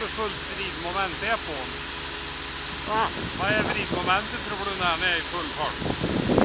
du fullt vridmoment är på? Va? Vad är vridmomentet tror du när han är i full fart?